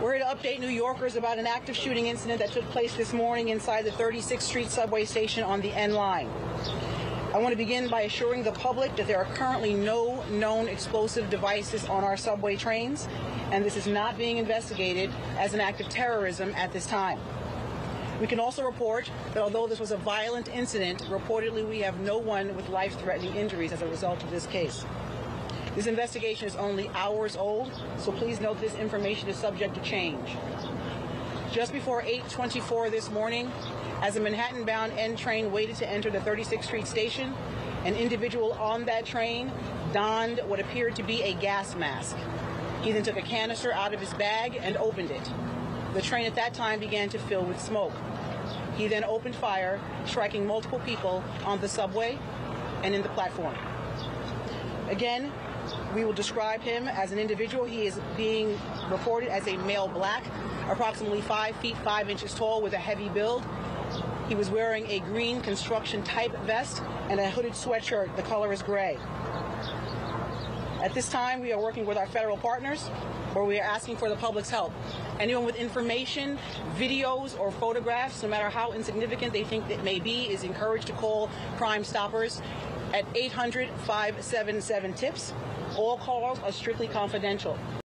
We're here to update New Yorkers about an active shooting incident that took place this morning inside the 36th Street subway station on the N line. I want to begin by assuring the public that there are currently no known explosive devices on our subway trains, and this is not being investigated as an act of terrorism at this time. We can also report that although this was a violent incident, reportedly we have no one with life threatening injuries as a result of this case. This investigation is only hours old, so please note this information is subject to change. Just before 8:24 this morning, as a Manhattan-bound N train waited to enter the 36th Street station, an individual on that train donned what appeared to be a gas mask. He then took a canister out of his bag and opened it. The train at that time began to fill with smoke. He then opened fire, striking multiple people on the subway and in the platform. Again, we will describe him as an individual. He is being reported as a male black, approximately 5 feet 5 inches tall with a heavy build. He was wearing a green construction type vest and a hooded sweatshirt. The color is gray. At this time, we are working with our federal partners where we are asking for the public's help. Anyone with information, videos, or photographs, no matter how insignificant they think it may be, is encouraged to call Crime Stoppers at 800 577 TIPS. All calls are strictly confidential.